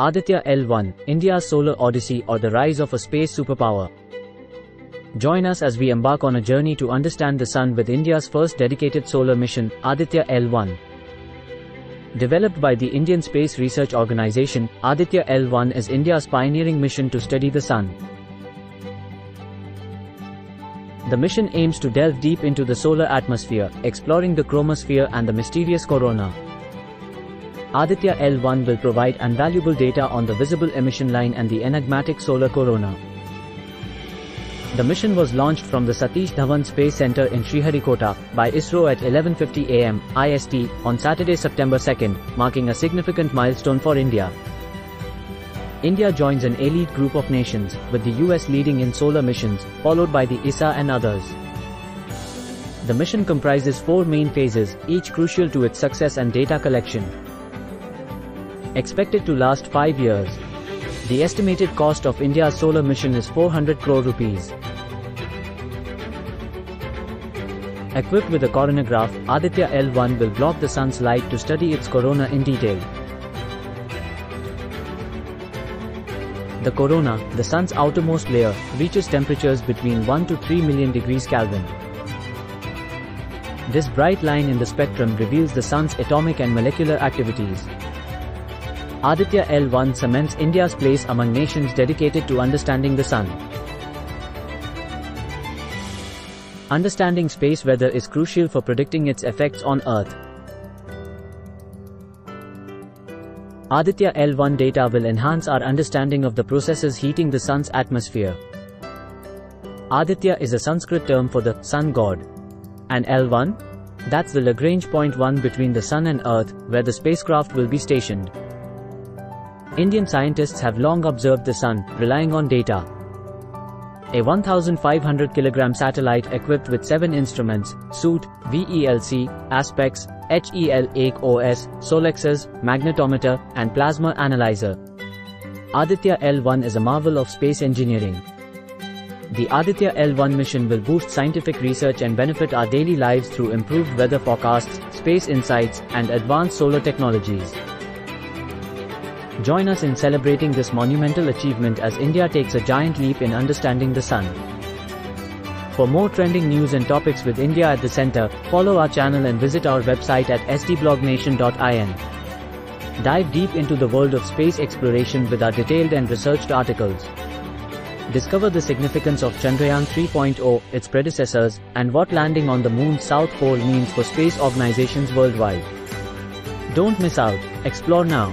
Aditya L1, India's Solar Odyssey or the Rise of a Space Superpower. Join us as we embark on a journey to understand the Sun with India's first dedicated solar mission, Aditya L1. Developed by the Indian Space Research Organization, Aditya L1 is India's pioneering mission to study the Sun. The mission aims to delve deep into the solar atmosphere, exploring the chromosphere and the mysterious corona. Aditya L1 will provide invaluable data on the visible emission line and the enigmatic solar corona. The mission was launched from the Satish Dhawan Space Center in Sriharikota by ISRO at 11:50 am IST on Saturday, September 2, marking a significant milestone for India. India joins an elite group of nations, with the US leading in solar missions, followed by the ESA and others. The mission comprises four main phases, each crucial to its success and data collection expected to last 5 years. The estimated cost of India's solar mission is 400 crore rupees. Equipped with a coronagraph, Aditya L1 will block the sun's light to study its corona in detail. The corona, the sun's outermost layer, reaches temperatures between 1 to 3 million degrees Kelvin. This bright line in the spectrum reveals the sun's atomic and molecular activities. Aditya L1 cements India's place among nations dedicated to understanding the sun. Understanding space weather is crucial for predicting its effects on Earth. Aditya L1 data will enhance our understanding of the processes heating the sun's atmosphere. Aditya is a Sanskrit term for the sun god. And L1? That's the Lagrange point 1 between the sun and Earth, where the spacecraft will be stationed. Indian scientists have long observed the sun, relying on data. A 1,500 kg satellite equipped with seven instruments, SUIT, VELC, ASPEX, HEL-8OS, SoLEXS, magnetometer, and plasma analyzer. Aditya L1 is a marvel of space engineering. The Aditya L1 mission will boost scientific research and benefit our daily lives through improved weather forecasts, space insights, and advanced solar technologies. Join us in celebrating this monumental achievement as India takes a giant leap in understanding the sun. For more trending news and topics with India at the center, follow our channel and visit our website at sdblognation.in. Dive deep into the world of space exploration with our detailed and researched articles. Discover the significance of Chandrayaan 3.0, its predecessors, and what landing on the moon's south pole means for space organizations worldwide. Don't miss out, explore now.